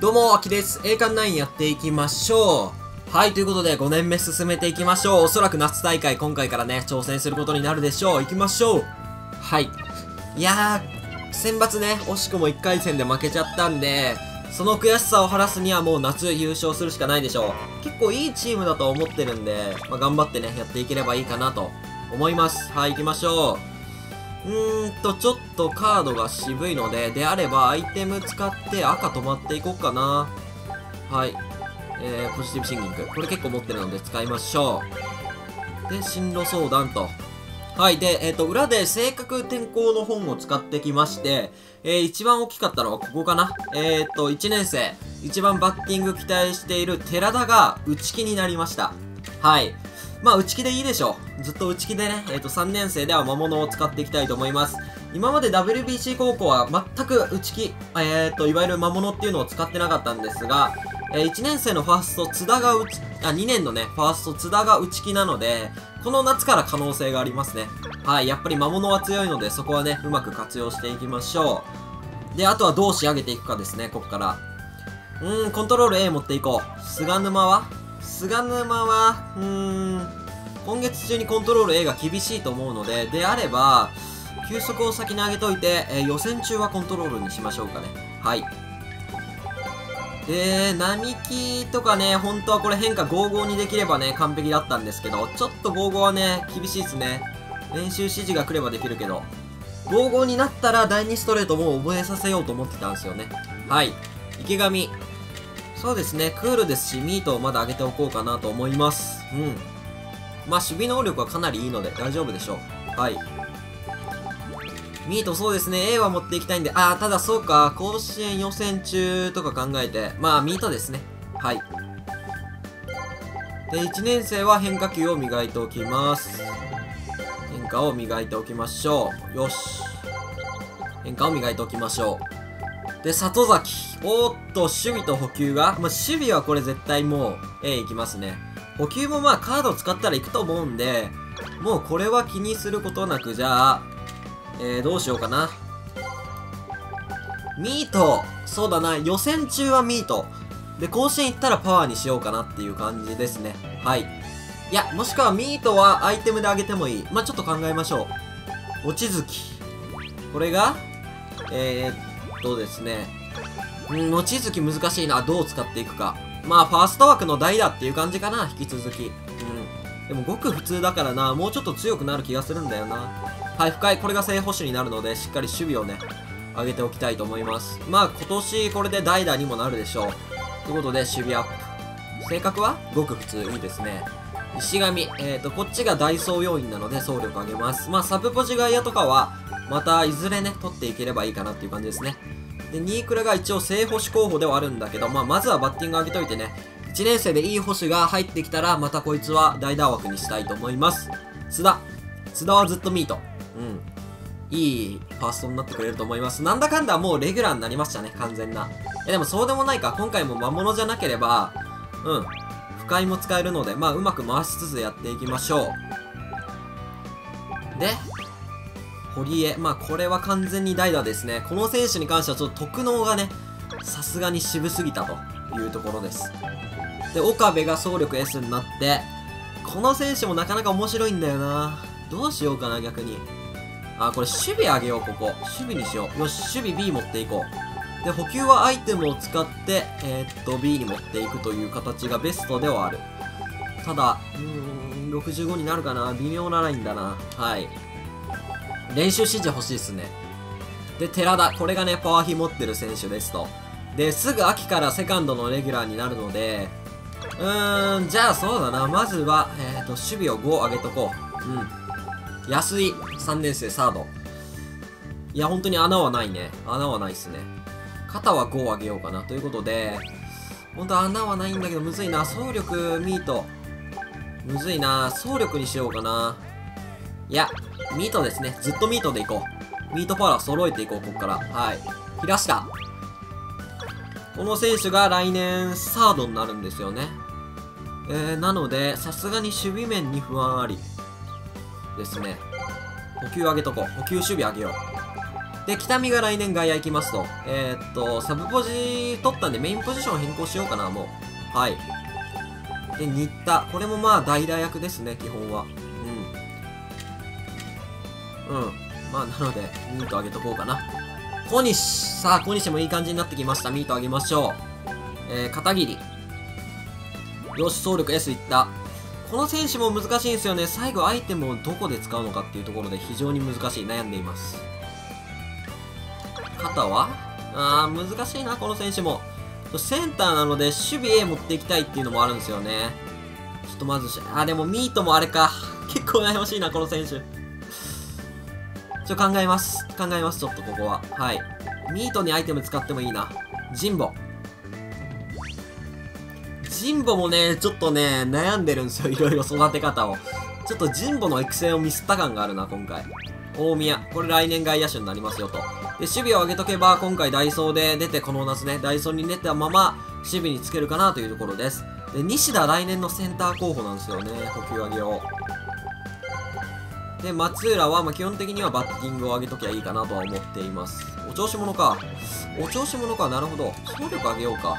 どうも、秋です。栄冠9やっていきましょう。はい、ということで5年目進めていきましょう。おそらく夏大会今回からね、挑戦することになるでしょう。行きましょう。はい。いやー、選抜ね、惜しくも1回戦で負けちゃったんで、その悔しさを晴らすにはもう夏優勝するしかないでしょう。結構いいチームだと思ってるんで、まあ、頑張ってね、やっていければいいかなと思います。はい、行きましょう。うーんと、ちょっとカードが渋いので、であればアイテム使って赤止まっていこうかな。はい。えー、ポジティブシンギング。これ結構持ってるので使いましょう。で、進路相談と。はい。で、えっ、ー、と、裏で性格転校の本を使ってきまして、えー、一番大きかったのはここかな。えっ、ー、と、1年生、一番バッティング期待している寺田が打ち気になりました。はい。まあ、内気でいいでしょう。ずっと内気でね、えっ、ー、と、3年生では魔物を使っていきたいと思います。今まで WBC 高校は全く内気、えっ、ー、と、いわゆる魔物っていうのを使ってなかったんですが、えー、1年生のファースト津田が内、あ、2年のね、ファースト津田が内気なので、この夏から可能性がありますね。はい、やっぱり魔物は強いので、そこはね、うまく活用していきましょう。で、あとはどう仕上げていくかですね、ここから。うーん、コントロール A 持っていこう。菅沼は菅沼は、うーん、今月中にコントロール A が厳しいと思うので、であれば、休息を先に上げといて、えー、予選中はコントロールにしましょうかね。はい。で、並木とかね、本当はこれ変化55にできればね、完璧だったんですけど、ちょっと55はね、厳しいですね。練習指示が来ればできるけど、55になったら第2ストレートも覚えさせようと思ってたんですよね。はい。池上。そうですね、クールですし、ミートをまだ上げておこうかなと思います。うん。まあ、守備能力はかなりいいので大丈夫でしょう。はい。ミートそうですね、A は持っていきたいんで、ああ、ただそうか、甲子園予選中とか考えて、まあ、ミートですね。はい。で、1年生は変化球を磨いておきます。変化を磨いておきましょう。よし。変化を磨いておきましょう。で、里崎。おーっと、守備と補給が。まあ、守備はこれ絶対もう A いきますね。補給もまあカード使ったらいくと思うんで、もうこれは気にすることなく、じゃあ、えー、どうしようかな。ミートそうだな、予選中はミート。で、甲子園行ったらパワーにしようかなっていう感じですね。はい。いや、もしくはミートはアイテムであげてもいい。まあ、ちょっと考えましょう。落ち月。これが、えー、とですね、うん、望月難しいな。どう使っていくか。まあ、ファースト枠の代打っていう感じかな、引き続き。うん。でも、ごく普通だからな、もうちょっと強くなる気がするんだよな。はい、深い。これが正捕手になるので、しっかり守備をね、上げておきたいと思います。まあ、今年これで代打にもなるでしょう。ということで、守備アップ。性格はごく普通。いいですね。石神。えっ、ー、と、こっちがダイソー要員なので、走力上げます。まあ、サブポジ外野とかは、またいずれね、取っていければいいかなっていう感じですね。で、ニークラが一応正捕手候補ではあるんだけど、まあ、まずはバッティング上げといてね、1年生でいい捕手が入ってきたら、またこいつは代打枠にしたいと思います。津田。津田はずっとミート。うん。いいファーストになってくれると思います。なんだかんだもうレギュラーになりましたね、完全な。え、でもそうでもないか。今回も魔物じゃなければ、うん。不快も使えるので、まあ、うまく回しつつやっていきましょう。で、堀江。まあ、これは完全に代打ですね。この選手に関してはちょっと特能がね、さすがに渋すぎたというところです。で、岡部が走力 S になって、この選手もなかなか面白いんだよな。どうしようかな、逆に。あ、これ守備あげよう、ここ。守備にしよう。よし、守備 B 持っていこう。で、補給はアイテムを使って、えー、っと、B に持っていくという形がベストではある。ただ、うーん、65になるかな微妙なラインだな。はい。練習指示欲しいっすね。で、寺田。これがね、パワー比持ってる選手ですと。で、すぐ秋からセカンドのレギュラーになるので、うーん、じゃあそうだな。まずは、えっ、ー、と、守備を5上げとこう。うん。安い。3年生サード。いや、本当に穴はないね。穴はないっすね。肩は5上げようかな。ということで、本当穴はないんだけど、むずいな。走力、ミート。むずいな。走力にしようかな。いや、ミートですね。ずっとミートでいこう。ミートパワー揃えていこう、ここから。はい。平下。この選手が来年サードになるんですよね。えー、なので、さすがに守備面に不安あり。ですね。補給上げとこう。補給守備上げようで、北見が来年外野行きますと。えー、っと、サブポジ取ったんでメインポジション変更しようかな、もう。はい。で、新田。これもまあ、代打役ですね、基本は。うん。まあ、なので、ミート上げとこうかな。小西さあ、小西もいい感じになってきました。ミート上げましょう。えー、片桐。よし、総力 S いった。この選手も難しいんですよね。最後アイテムをどこで使うのかっていうところで非常に難しい。悩んでいます。肩は？あー、難しいな、この選手も。センターなので、守備 A 持っていきたいっていうのもあるんですよね。ちょっとまずし、あ、でもミートもあれか。結構悩ましいな、この選手。ちょ、考えます。考えます、ちょっとここは。はい。ミートにアイテム使ってもいいな。ジンボ。ジンボもね、ちょっとね、悩んでるんですよ。いろいろ育て方を。ちょっとジンボの育成をミスった感があるな、今回。大宮。これ来年外野手になりますよと。で、守備を上げとけば、今回ダイソーで出て、この夏ね、ダイソーに出たまま、守備につけるかなというところです。で、西田来年のセンター候補なんですよね、補給上げを。で、松浦は、ま、基本的にはバッティングを上げときゃいいかなとは思っています。お調子者か。お調子者か、なるほど。総力上げようか。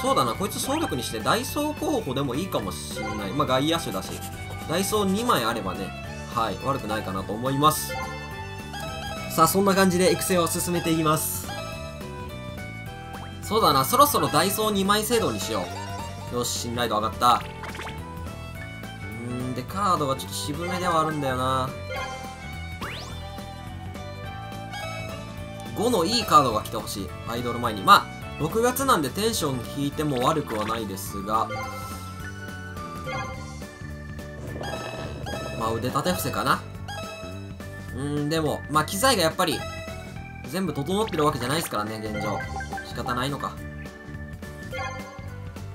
そうだな、こいつ総力にしてダイソー候補でもいいかもしれない。まあ、外野手だし。ダイソー2枚あればね、はい、悪くないかなと思います。さあ、そんな感じで育成を進めていきます。そうだな、そろそろダイソー2枚制度にしよう。よし、信頼度上がった。カードがちょっと渋めではあるんだよな。5のいいカードが来てほしい。アイドル前に。まあ、6月なんでテンション引いても悪くはないですが、まあ腕立て伏せかな。うん、でも、まあ、機材がやっぱり、全部整ってるわけじゃないですからね、現状。仕方ないのか。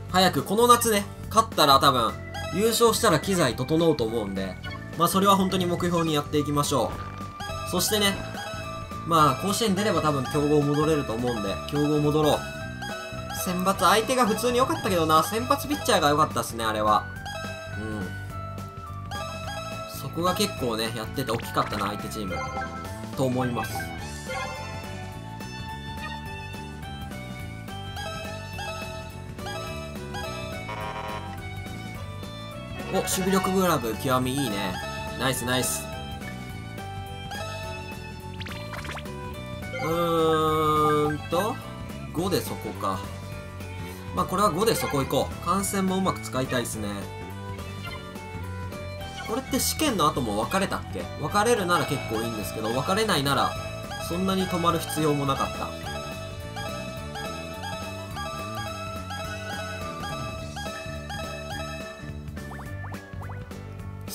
早く、この夏ね、勝ったら多分、優勝したら機材整うと思うんで、まあ、それは本当に目標にやっていきましょう。そしてね、まあ、甲子園出れば多分強豪戻れると思うんで、強豪戻ろう。選抜、相手が普通に良かったけどな、先発ピッチャーが良かったっすね、あれは。うん。そこが結構ね、やってて大きかったな、相手チーム。と思います。お、守備力グラブ、極みいいね。ナイスナイス。うーんと、5でそこか。まあこれは5でそこ行こう。感染もうまく使いたいですね。これって試験の後も別れたっけ？別れるなら結構いいんですけど、別れないなら、そんなに止まる必要もなかった。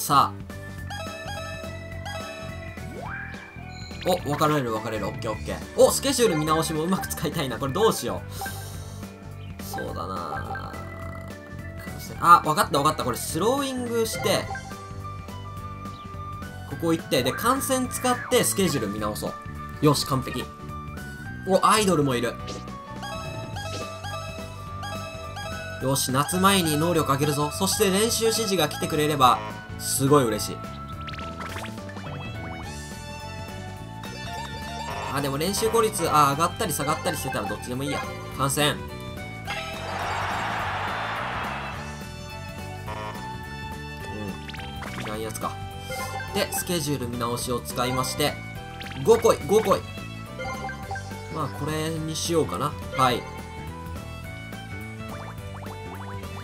さあ。お、別れる別れる。オッケーオッケー。お、スケジュール見直しもうまく使いたいな。これどうしよう。そうだなあ、わかったわかった。これスローイングして、こ行って、で、観戦使ってスケジュール見直そう。よし、完璧。お、アイドルもいる。よし、夏前に能力上げるぞ。そして練習指示が来てくれれば、すごい嬉しい。あ、でも練習効率、あ、上がったり下がったりしてたらどっちでもいいや。観戦。うん。いらんやつか。で、スケジュール見直しを使いまして、5個い、5個い。まあ、これにしようかな。はい。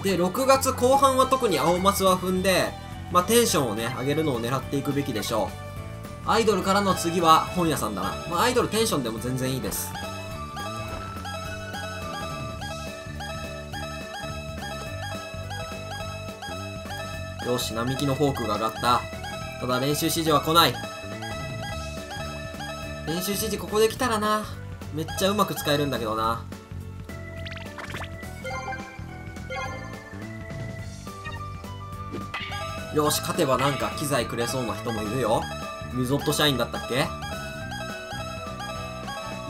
で、6月後半は特に青マスは踏んで、まあ、テンションをね、上げるのを狙っていくべきでしょう。アイドルからの次は本屋さんだな。まあ、アイドルテンションでも全然いいです。よし、並木のフォークが上がった。ただ練習指示は来ない。練習指示ここで来たらな。めっちゃうまく使えるんだけどな。よし、勝てばなんか機材くれそうな人もいるよ。ミゾット社員だったっけ？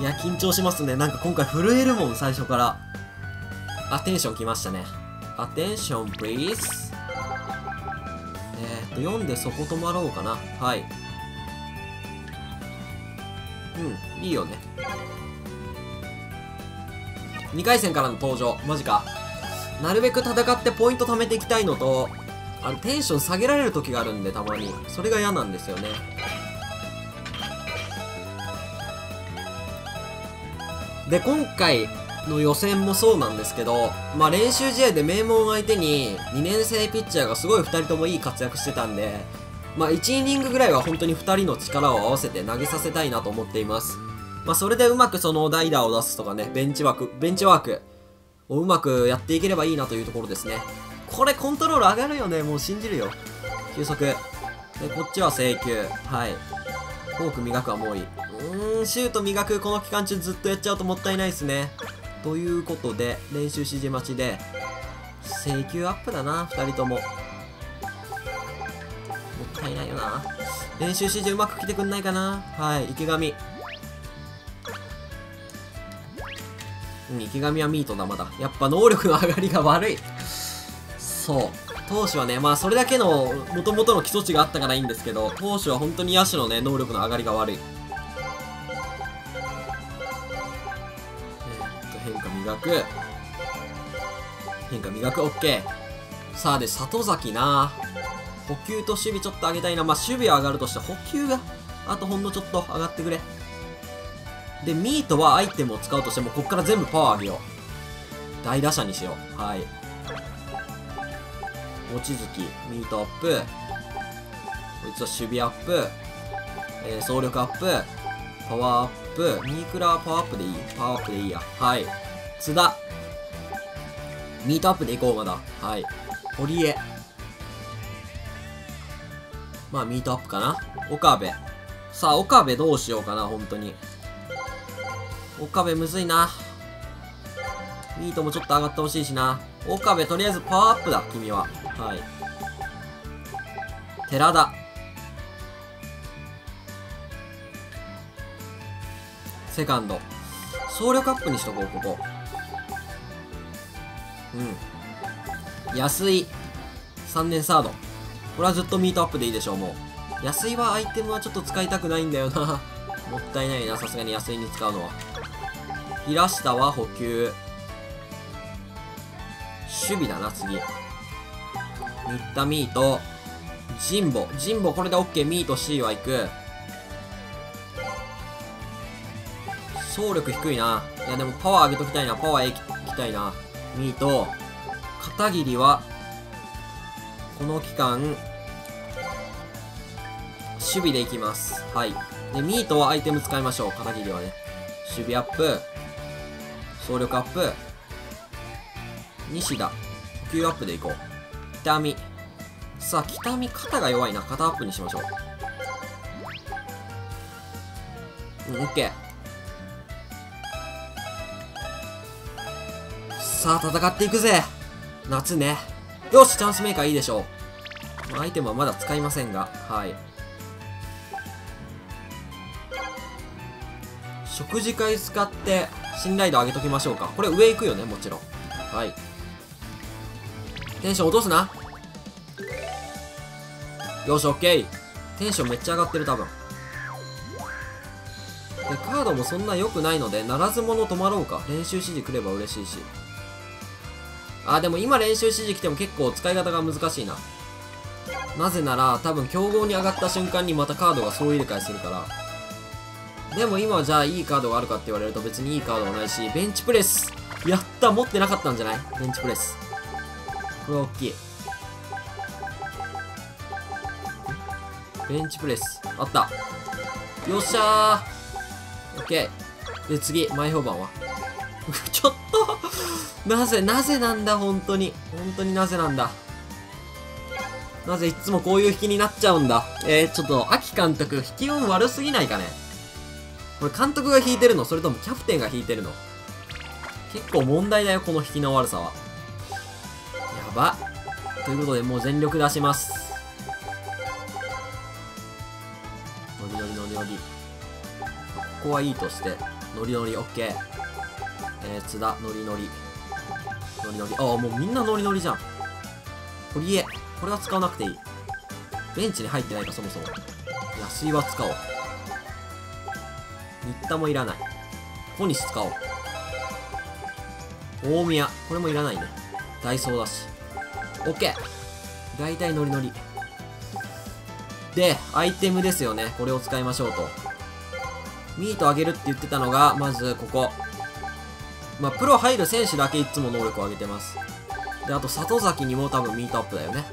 いや、緊張しますね。なんか今回震えるもん、最初から。アテンション来ましたね。アテンション、please. 読んでそこ止まろうかな。はい。うん。いいよね。2回戦からの登場。マジか。なるべく戦ってポイント貯めていきたいのと、あの、テンション下げられる時があるんで、たまに。それが嫌なんですよね。で、今回の予選もそうなんですけど、まあ練習試合で名門相手に2年生ピッチャーがすごい2人ともいい活躍してたんで、まあ1イニングぐらいは本当に2人の力を合わせて投げさせたいなと思っています。まあそれでうまくその代打を出すとかね、ベンチワーク、ベンチワークをうまくやっていければいいなというところですね。これコントロール上がるよね、もう信じるよ。球速。で、こっちは制球。はい。フォーク磨くはもういい。うーん、シュート磨くこの期間中ずっとやっちゃうともったいないですね。ということで、練習指示待ちで、請求アップだな、二人とも。もったいないよな。練習指示うまく来てくんないかなはい、池上。うん、池上はミートだ、まだ。やっぱ能力の上がりが悪い。そう。投手はね、まあそれだけの元々の基礎値があったからいいんですけど、投手は本当に野手のね、能力の上がりが悪い。変化磨く。変化磨く、オッケー。さあ、で、里崎な補給と守備ちょっと上げたいな。まあ、守備は上がるとして、補給が、あとほんのちょっと上がってくれ。で、ミートはアイテムを使うとしても、こっから全部パワー上げよう。大打者にしよう。はい。望月、ミートアップ。こいつは守備アップ。えー、総力アップ。パワーアップ。ミークラーパワーアップでいい？パワーアップでいいや。はい。津田。ミートアップでいこう、まだ。はい。堀江。まあ、ミートアップかな。岡部。さあ、岡部どうしようかな、本当に。岡部むずいな。ミートもちょっと上がってほしいしな。岡部とりあえずパワーアップだ、君は。はい。寺田。セカンド。総力アップにしとこう、ここ。うん。安い。3年サード。これはずっとミートアップでいいでしょう、もう。安いはアイテムはちょっと使いたくないんだよな。もったいないな、さすがに安いに使うのは。平下は補給。守備だな、次。新田ミート。ジンボ。ジンボ、これで OK。ミート C は行く。総力低いな。いや、でもパワー上げときたいな。パワーいきたいな。ミート。片桐は、この期間、守備でいきます。はい。で、ミートはアイテム使いましょう。片桐はね。守備アップ。総力アップ。西田。補給アップでいこう。北見。さあ、北見、肩が弱いな。肩アップにしましょう。うん、オッケー。さあ、戦っていくぜ夏ね。よし、チャンスメーカーいいでしょう。まあアイテムはまだ使いませんが、はい。食事会使って信頼度上げときましょうか。これ上行くよね、もちろん。はい。テンション落とすな。よし、オッケー。テンションめっちゃ上がってる、多分。で、カードもそんな良くないので、ならず者止まろうか。練習指示来れば嬉しいし。あ、でも今練習指示来ても結構使い方が難しいな。なぜなら、多分競合に上がった瞬間にまたカードが総入れ替えするから。でも今じゃあいいカードがあるかって言われると別にいいカードはないし、ベンチプレスやった持ってなかったんじゃない？ベンチプレス。これ大きい。ベンチプレス。あった。よっしゃーオッケー。で、次、前評判は？ちょっとなぜ、なぜなんだ、本当に。本当になぜなんだ。なぜいつもこういう引きになっちゃうんだ。えー、ちょっと、秋監督、引き運悪すぎないかね。これ監督が引いてるの？それともキャプテンが引いてるの？結構問題だよ、この引きの悪さは。ば。ということで、もう全力出します。ノリノリノリノリ。ここはいいとして、ノリノリ、オッケー。えー、津田、ノリノリ。ノリノリ。ああ、もうみんなノリノリじゃん。堀江。これは使わなくていい。ベンチに入ってないか、そもそも。安井は使おう。新田もいらない小西使おう大宮これもいらないねダイソーだし OK 大体ノリノリ。でアイテムですよね。これを使いましょうと。ミート上げるって言ってたのがまずここ。まあプロ入る選手だけいつも能力を上げてます。であと里崎にも多分ミートアップだよね。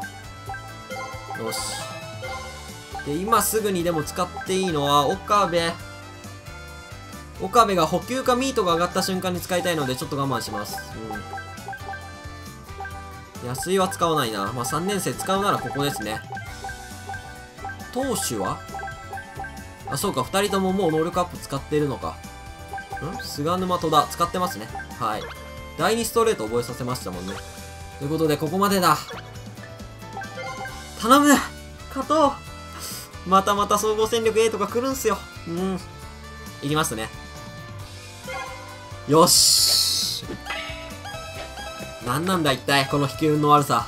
よし。で今すぐにでも使っていいのは岡部。岡部が補給かミートが上がった瞬間に使いたいのでちょっと我慢します。うん。安いは使わないな。まあ、3年生使うならここですね。投手は？あ、そうか、2人とももう能力アップ使ってるのか。ん？菅沼戸田、使ってますね。はい。第2ストレート覚えさせましたもんね。ということで、ここまでだ。頼む加藤またまた総合戦力 A とか来るんすよ。うん。いきますね。よし何なんだ一体この引き運の悪さ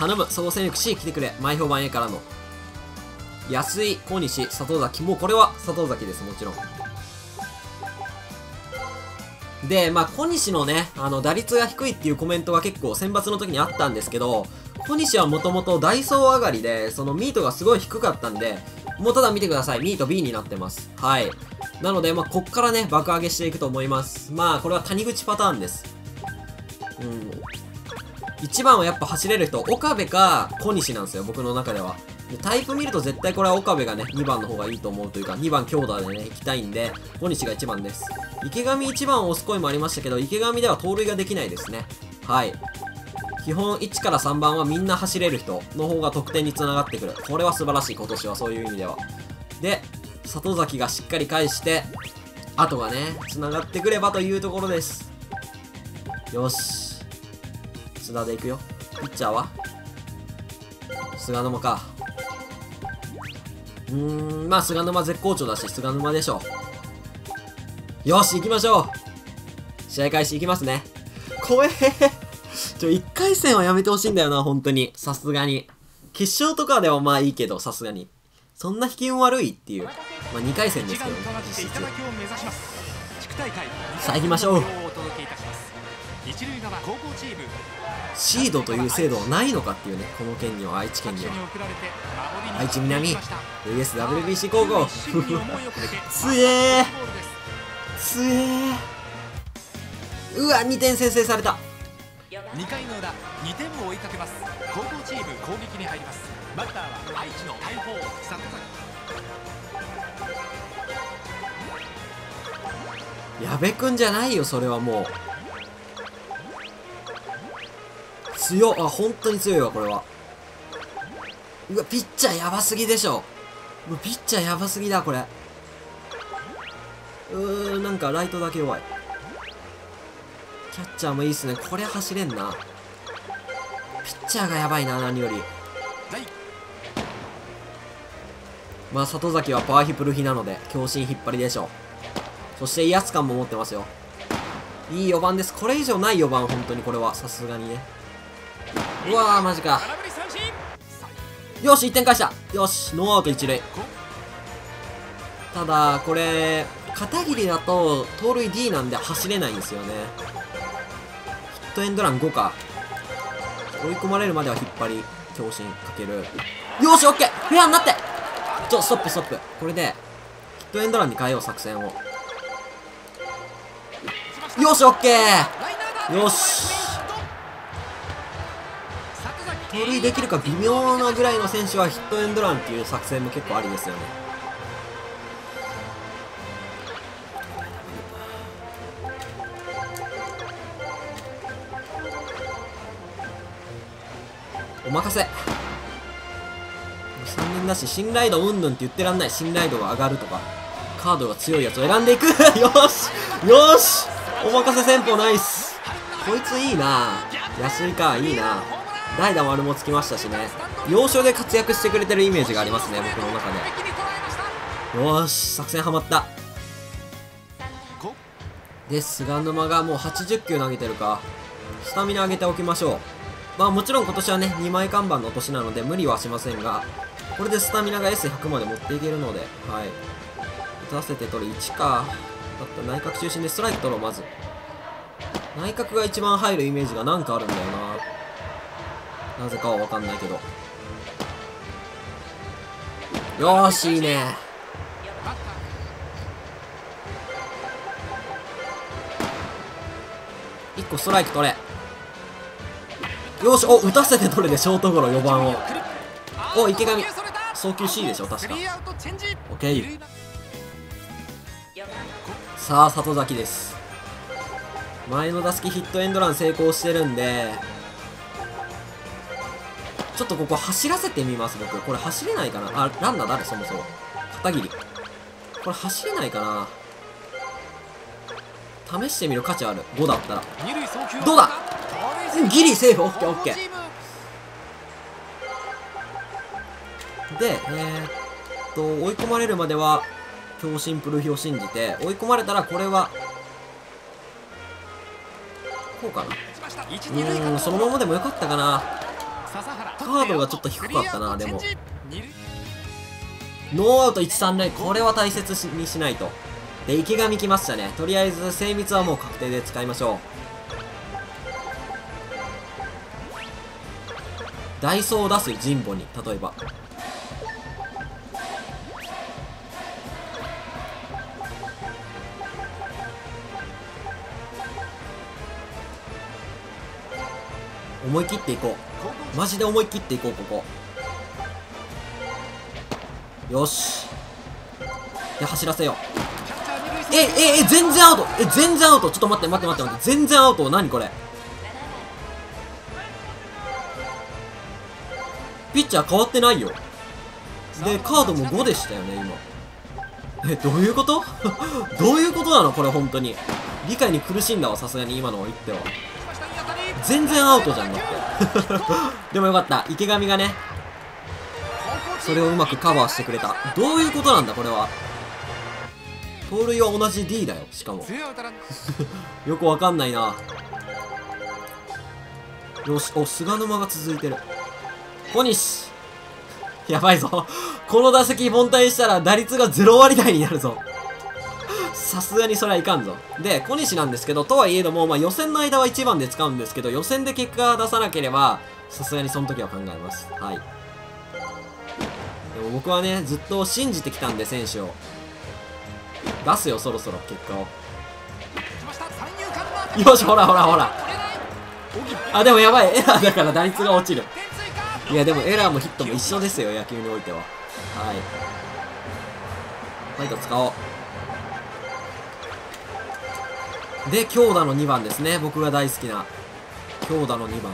頼む総戦力 C 来てくれ前評判 A からの安井小西佐藤崎もうこれは佐藤崎ですもちろんで、まあ、小西のね、あの、打率が低いっていうコメントが結構選抜の時にあったんですけど、小西はもともとダイソー上がりで、そのミートがすごい低かったんで、もうただ見てください。ミート B になってます。はい。なので、まあ、こっからね、爆上げしていくと思います。まあ、これは谷口パターンです。うん。一番はやっぱ走れる人、岡部か小西なんですよ、僕の中では。でタイプ見ると絶対これは岡部がね、2番の方がいいと思うというか、2番強打でね、行きたいんで、小西が1番です。池上1番を押す声もありましたけど、池上では盗塁ができないですね。はい。基本1から3番はみんな走れる人の方が得点につながってくる。これは素晴らしい、今年はそういう意味では。で、里崎がしっかり返して、あとがね、繋がってくればというところです。よし。津田で行くよ。ピッチャーは？菅沼か。うーん、まあ菅沼絶好調だし、菅沼でしょう。よし、行きましょう試合開始行きますね。怖え ちょ、1回戦はやめてほしいんだよな、本当に。さすがに。決勝とかではまあいいけど、さすがに。そんな引き運悪いっていう。まあ、2回戦ですけどね実質さあ行きましょう一塁側高校チームシードという制度はないのかっていうねこの県には愛知県には。愛知南 VSWBC 高校。つえー。つえー。うわ2点先制された。2回の裏2点を追いかけます。高校チーム攻撃に入ります。バッターは愛知の大砲里崎。矢部くんじゃないよそれはもう強あ本当に強いわこれは。うわピッチャーやばすぎでしょ。もうピッチャーやばすぎだこれ。うーんなんかライトだけ弱い。キャッチャーもいいっすね。これ走れんな。ピッチャーがやばいな何より。まあ里崎はパワーヒプルヒなので強心引っ張りでしょう。そして威圧感も持ってますよ。いい4番です。これ以上ない4番、本当にこれは。さすがにね。うわー、マジか。よし、1点返した。よし、ノーアウト1塁。ただ、これ、片桐だと、盗塁 D なんで走れないんですよね。ヒットエンドラン5か。追い込まれるまでは引っ張り、強心かける。よし、オッケーフェアになってちょ、ストップ、ストップ。これで、ヒットエンドランに変えよう、作戦を。よし、オッケーよし盗塁できるか微妙なぐらいの選手はヒットエンドランっていう作戦も結構ありですよね。お任せ。3年だし信頼度うんぬんって言ってらんない。信頼度が上がるとかカードが強いやつを選んでいく。よしよしお任せ戦法ナイス。こいついいな。安井かいいな。代打丸もつきましたしね。要所で活躍してくれてるイメージがありますね僕の中で。よし作戦ハマった。で菅沼がもう80球投げてるか。スタミナ上げておきましょう。まあもちろん今年はね2枚看板の年なので無理はしませんがこれでスタミナが S100 まで持っていけるのではい。打たせて取る1か。だったら内角中心でストライク取ろうまず。内角が一番入るイメージがなんかあるんだよな。なぜかは分かんないけど。よーしいいね。1個ストライク取れ。よしお打たせて取れでショートゴロ4番を。お池上。送球 C でしょ確か。スリーアウトチェンジオッケー。二塁ランさあ里崎です。前の打席ヒットエンドラン成功してるんでちょっとここ走らせてみます僕。これ走れないかな？あランナー誰？そもそも。片桐。これ走れないかな？試してみる価値ある。5だったら。どうだ？ギリセーフ。オッケーオッケー。で、えー、っと、追い込まれるまでは、強心プルヒを信じて、追い込まれたらこれは、こうかな？一うーん、そのままでもよかったかな。カードがちょっと低かったなでもノーアウト1、3塁。これは大切にしないと。で、池上来ましたね。とりあえず、精密はもう確定で使いましょう。ダイソーを出す神保に、例えば。思い切っていこう。マジで思い切っていこう、ここ。よし。で、走らせよう。え、え、え、全然アウトえ、全然アウトちょっと待って待って待って待って。全然アウト何これ？ピッチャー変わってないよ。で、カードも5でしたよね、今。え、どういうこと？どういうことなのこれ本当に。理解に苦しんだわ、さすがに今のを言っては。全然アウトじゃんだって。でもよかった。池上がね、それをうまくカバーしてくれた。どういうことなんだ、これは。盗塁は同じ D だよ、しかも。よくわかんないな。よし、お、菅沼が続いてる。小西。やばいぞ。この打席凡退したら打率が0割台になるぞ。さすがにそれはいかんぞ。で、小西なんですけど、とはいえども、まあ、予選の間は1番で使うんですけど、予選で結果出さなければ、さすがにその時は考えます。はい。でも僕はね、ずっと信じてきたんで、選手を。出すよ、そろそろ結果を。よし、ほらほらほら。あ、でもやばい。エラーだから打率が落ちる。いや、でもエラーもヒットも一緒ですよ、野球においては。はい。ファイト使おう。で、強打の2番ですね。僕が大好きな。強打の2番。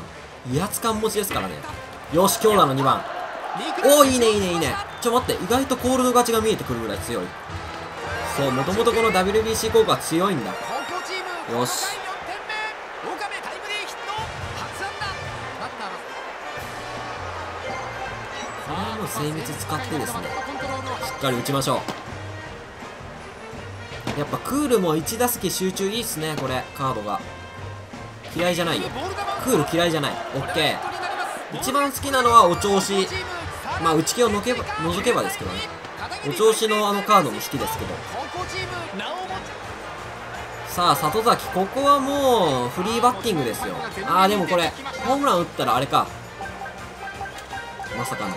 威圧感持ちですからね。よし、強打の2番。おお、いいね、いいね、いいね。ちょ、待って。意外とコールド勝ちが見えてくるぐらい強い。そう、もともとこの WBC 効果は強いんだ。よしこれも精密使ってですね。しっかり打ちましょうやっぱクールも1打席集中いいっすねこれカードが。嫌いじゃないよ。クール嫌いじゃない。オッケー。一番好きなのはお調子。まあ打ち気を除けば除けばですけどね。お調子のあのカードも好きですけど。さあ里崎ここはもうフリーバッティングですよ。ああでもこれホームラン打ったらあれか。まさかの。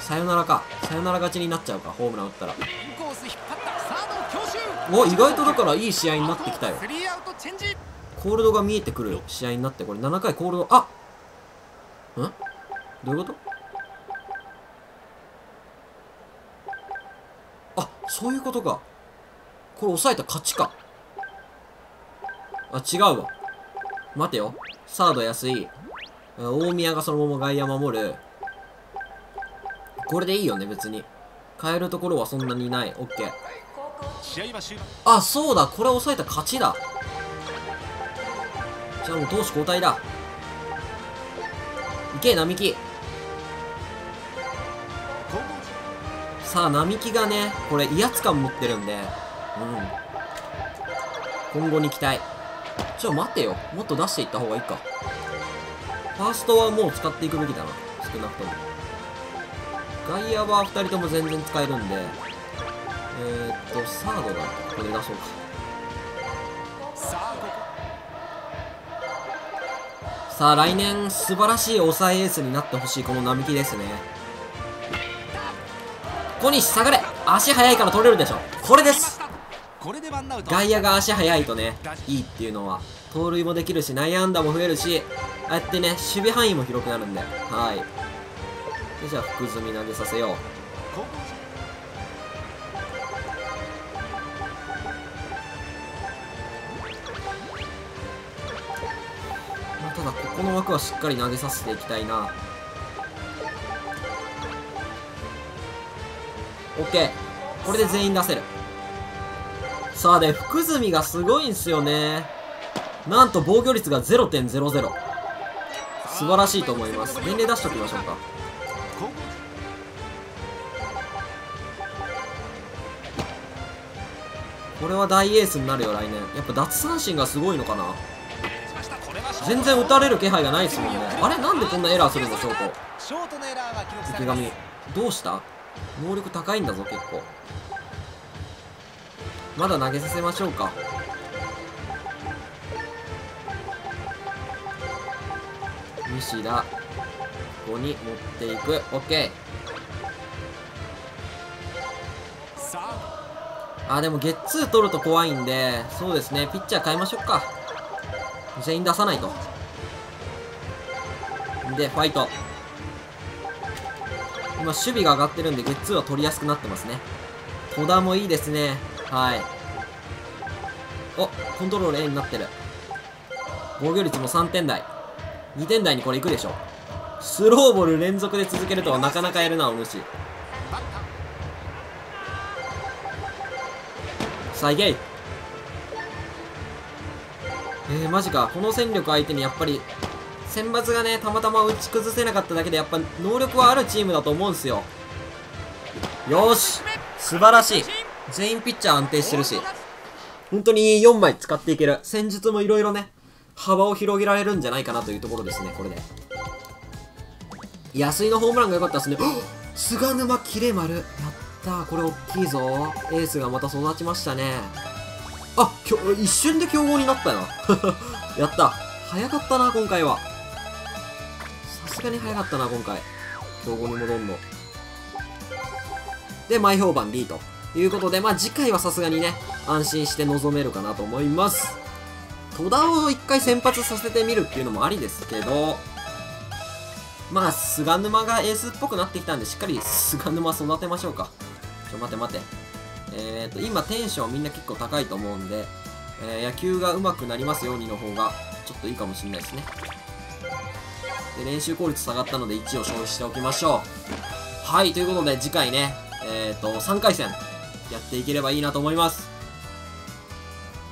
さよならか。さよなら勝ちになっちゃうかホームラン打ったら。お意外とだからいい試合になってきたよ。コールドが見えてくる試合になってこれ。7回コールドあん？どういうこと？あそういうことか。これ抑えた勝ちか。あ違うわ。待てよ。サード安い。大宮がそのまま外野守る。これでいいよね別に。変えるところはそんなにない。オッケー。あ、そうだ、これ抑えた勝ちだ。じゃあもう投手交代だ。いけ、並木。さあ、並木がね、これ威圧感持ってるんで、うん。今後に期待。ちょ、待ってよ。もっと出していった方がいいか。ファーストはもう使っていくべきだな。少なくとも。外野は2人とも全然使えるんで、えー、っとサードだここで出そうか。さあ来年素晴らしい抑えエースになってほしいこの並木ですね。小西下がれ。足速いから取れるでしょこれです。外野が足速いとねいいっていうのは盗塁もできるし内野安打も増えるしああやってね守備範囲も広くなるんで。はい。でじゃあ福住投げさせよう。この枠はしっかり投げさせていきたいな。OK これで全員出せる。さあで福住がすごいんすよね。なんと防御率が0.00素晴らしいと思います。年齢出しておきましょうか。これは大エースになるよ来年。やっぱ奪三振がすごいのかな。全然打たれる気配がないですもんね。あれ？なんでこんなエラーするのショートショートのーが記録さ池上どうした？能力高いんだぞ結構。まだ投げさせましょうか。西田ここに持っていく。OK あ。でもゲッツー取ると怖いんでそうですね。ピッチャー変えましょうか全員出さないと。でファイト。今守備が上がってるんでゲッツーは取りやすくなってますね。戸田もいいですね。はい。おコントロール A になってる。防御率も3点台。2点台にこれいくでしょ。スローボール連続で続けるとはなかなかやるなお主。さあいけいえ、マジか。この戦力相手にやっぱり選抜がねたまたま打ち崩せなかっただけでやっぱ能力はあるチームだと思うんすよ。よし。素晴らしい。全員ピッチャー安定してるし。本当に4枚使っていける。戦術もいろいろね幅を広げられるんじゃないかなというところですねこれで。安井のホームランが良かったですね。菅沼キレ丸。やったー。これ大きいぞ。エースがまた育ちましたね。あきょ一瞬で強豪になったな。やった。早かったな今回は。さすがに早かったな今回。強豪に戻んの。で前評判 D と。いうことでまあ次回はさすがにね安心して臨めるかなと思います。戸田を一回先発させてみるっていうのもありですけどまあ菅沼がエースっぽくなってきたんでしっかり菅沼育てましょうか。ちょ待て待て。えーと今テンションみんな結構高いと思うんで、えー野球が上手くなりますようにの方がちょっといいかもしれないですね。で練習効率下がったので1を消費しておきましょう。はいということで次回ねえーと3回戦やっていければいいなと思います。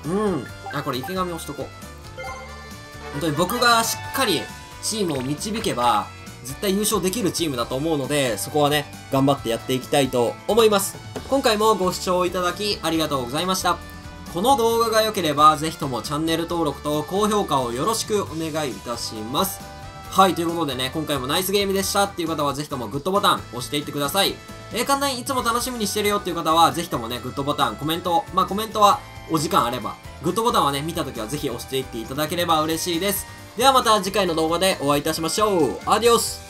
うん。あこれ池上押しとこう。本当に僕がしっかりチームを導けば絶対優勝できるチームだと思うのでそこはね頑張ってやっていきたいと思います。今回もご視聴いただきありがとうございました。この動画が良ければぜひともチャンネル登録と高評価をよろしくお願いいたします。はいということでね今回もナイスゲームでした。っていう方はぜひともグッドボタン押していってください。えー、簡単にいつも楽しみにしてるよっていう方はぜひともねグッドボタンコメントまあコメントはお時間あればグッドボタンはね見た時はぜひ押していっていただければ嬉しいです。ではまた次回の動画でお会いいたしましょう。アディオス。